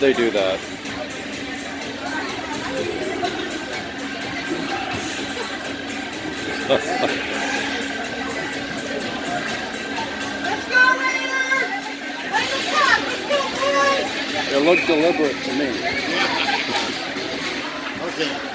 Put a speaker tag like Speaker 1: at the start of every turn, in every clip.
Speaker 1: would they do that?
Speaker 2: Let's go, Raiders!
Speaker 1: It looked deliberate to me.
Speaker 3: okay.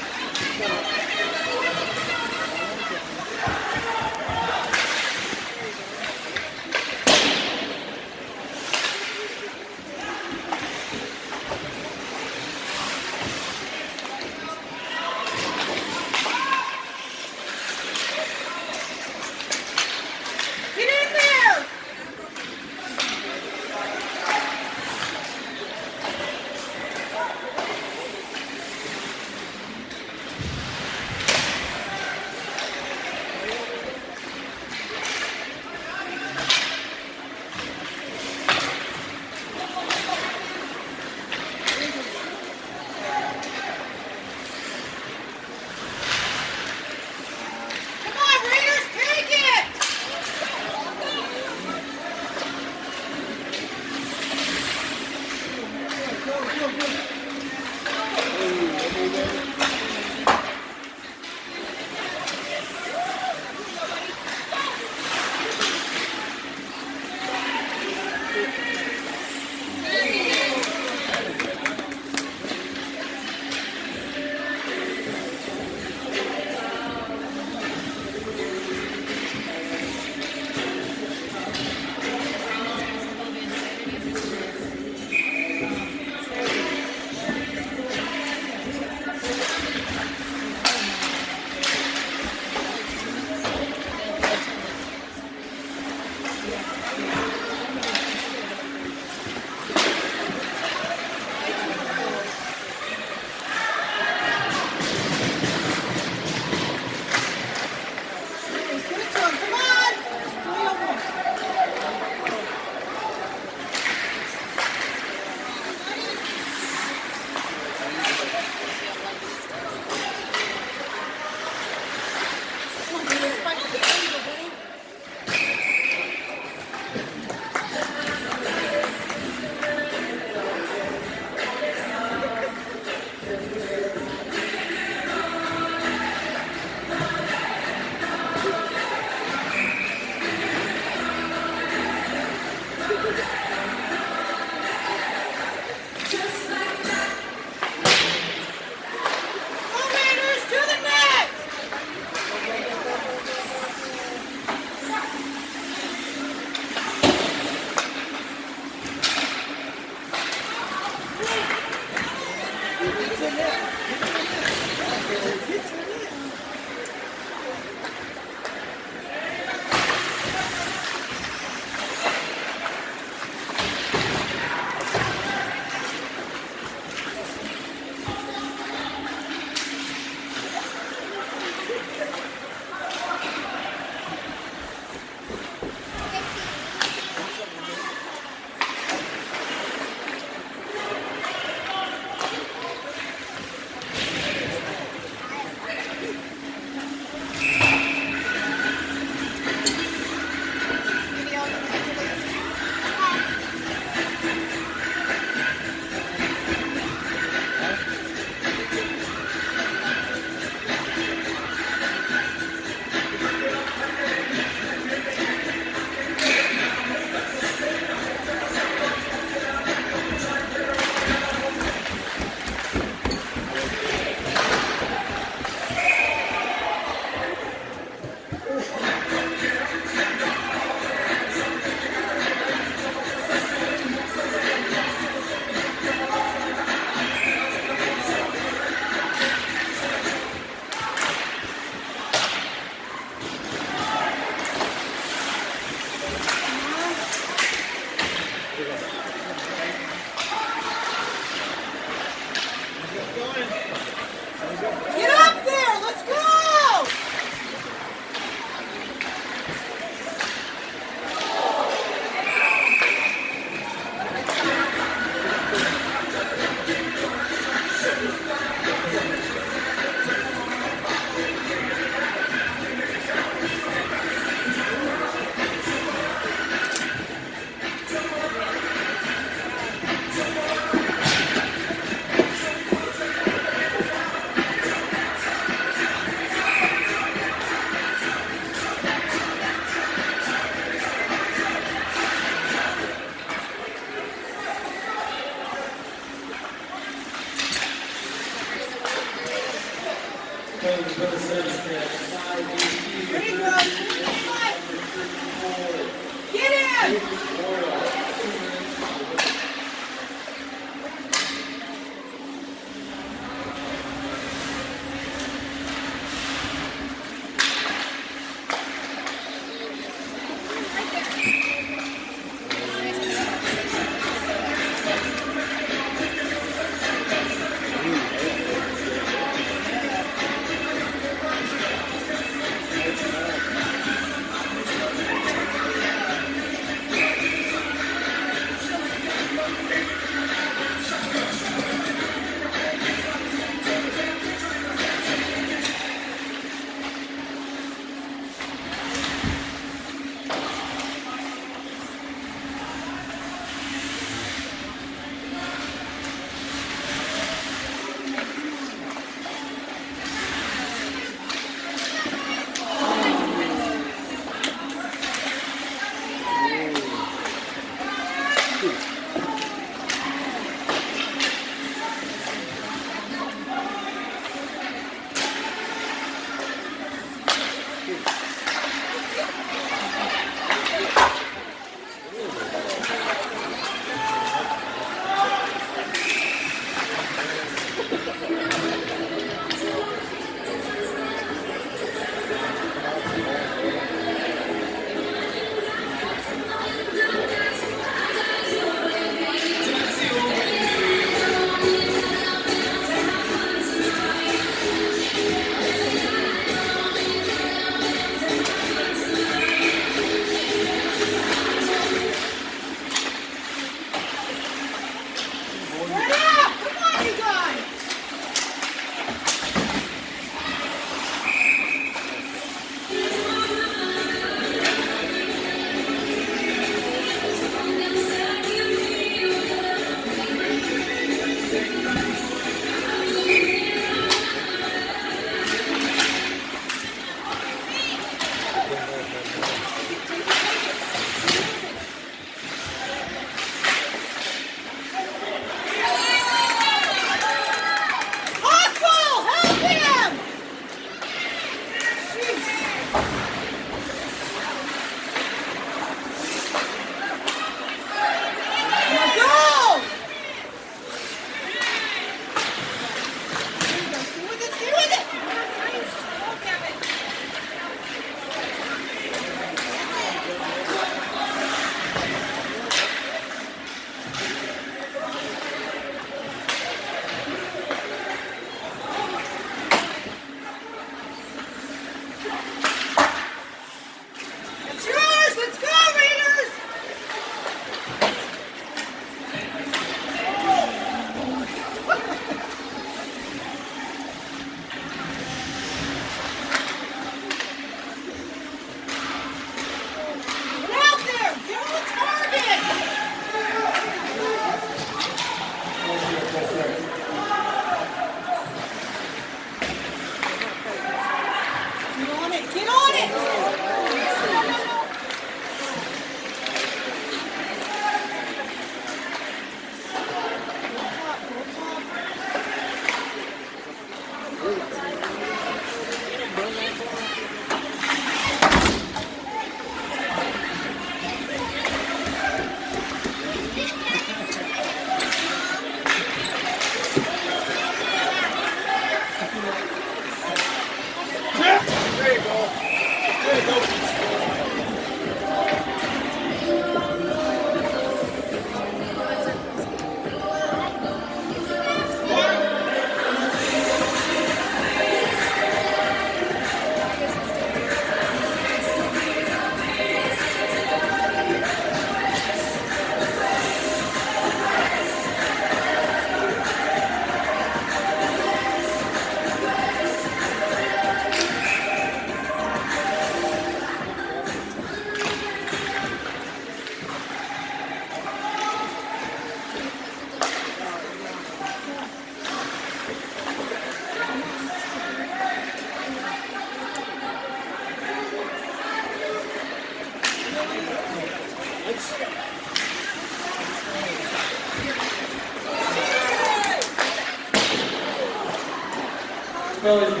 Speaker 2: Come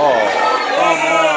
Speaker 2: Oh, come on.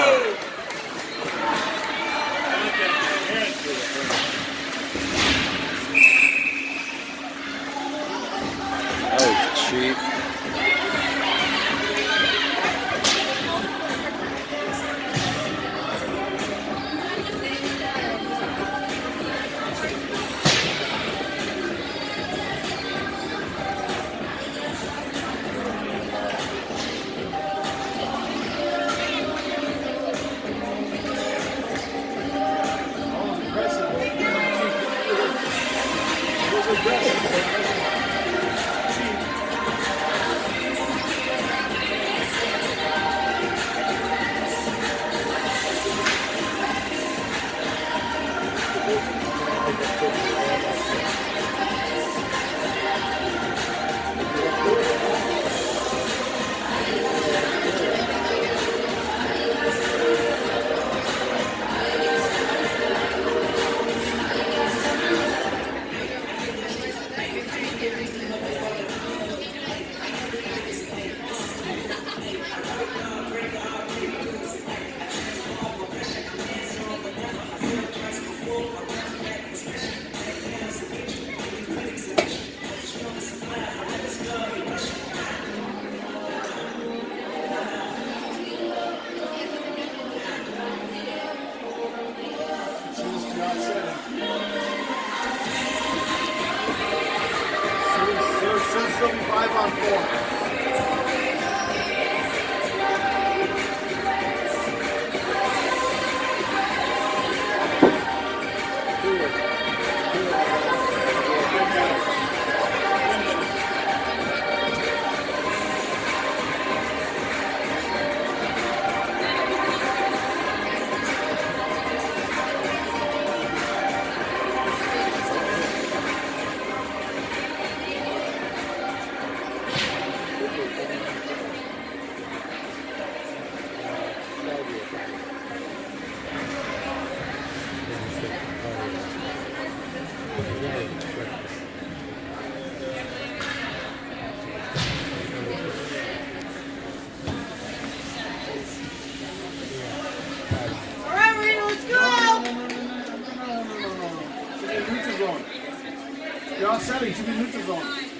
Speaker 4: On four.
Speaker 3: All right, reader, let's go.
Speaker 4: Neutral zone. You're on seven. Should be neutral zone.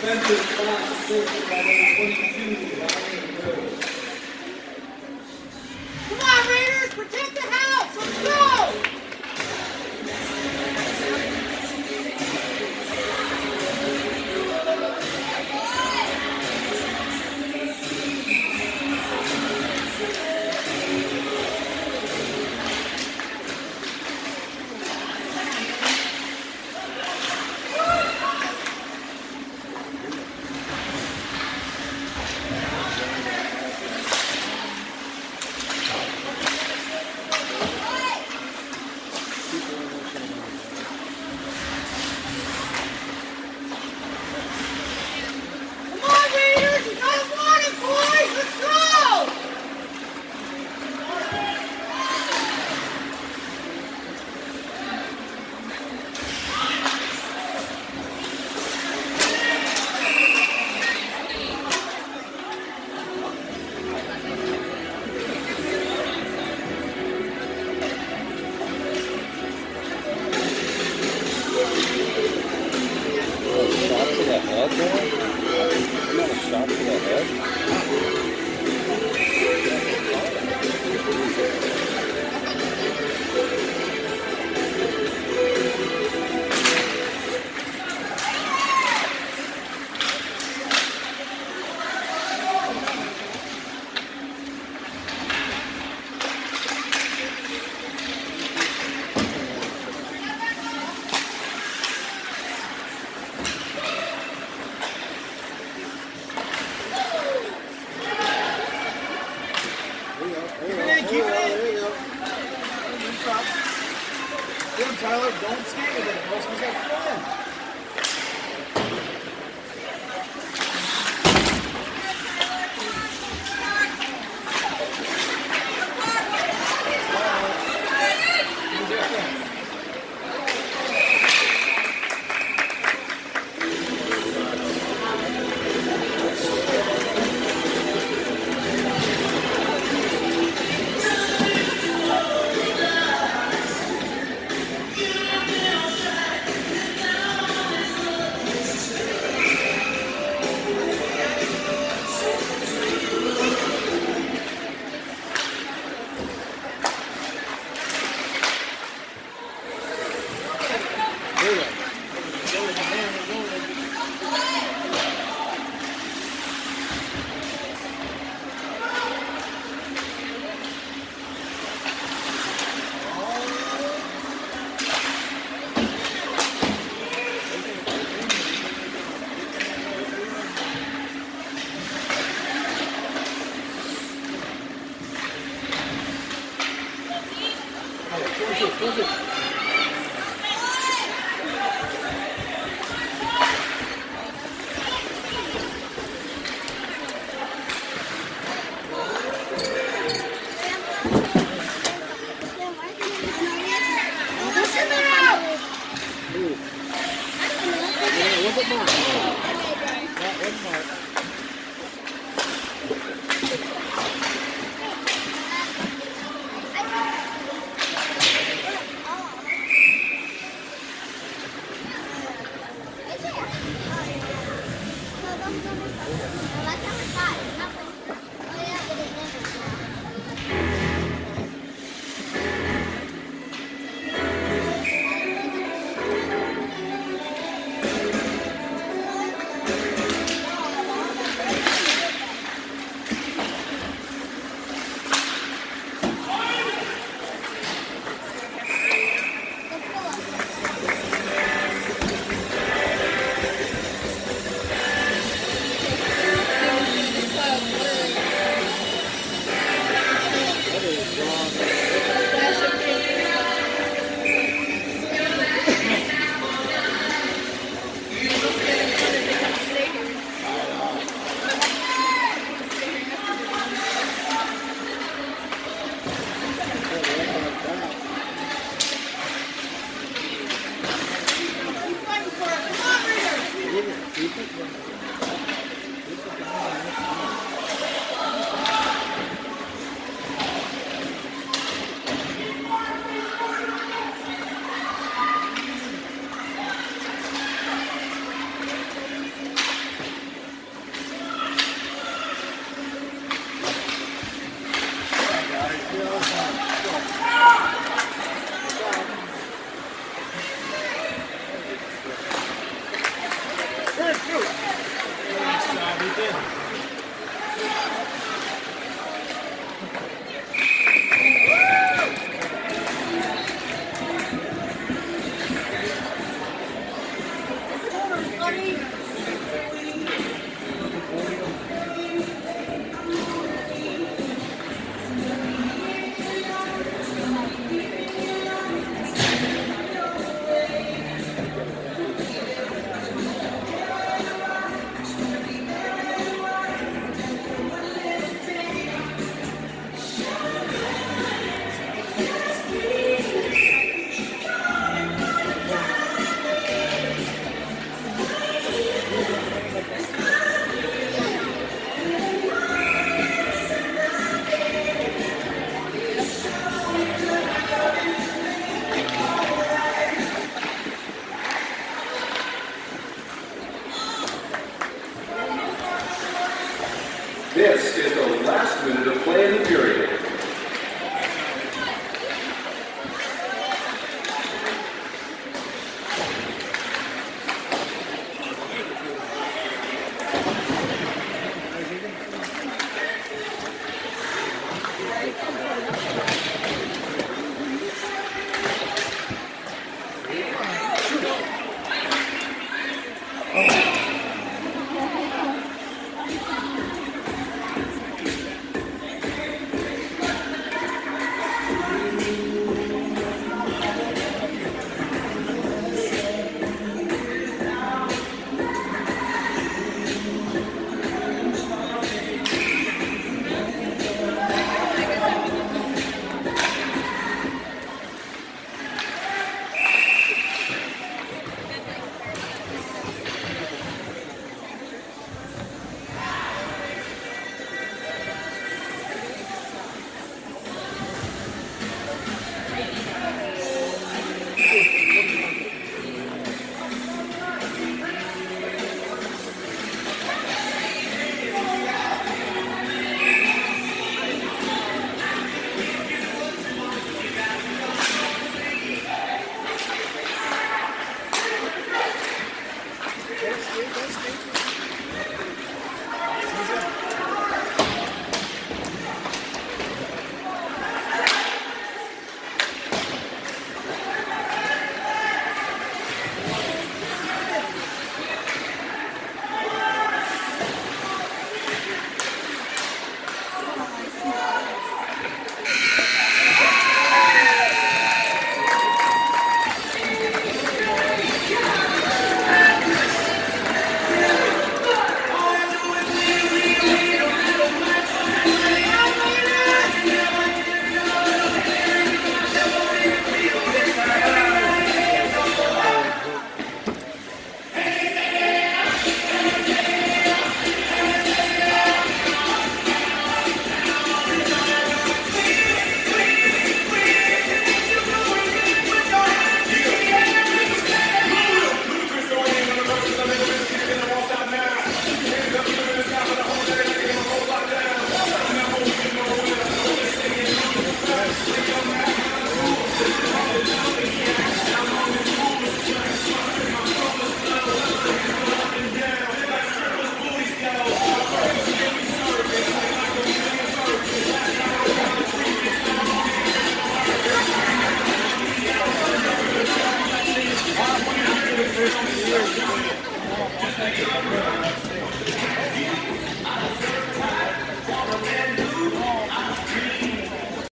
Speaker 3: Thank you.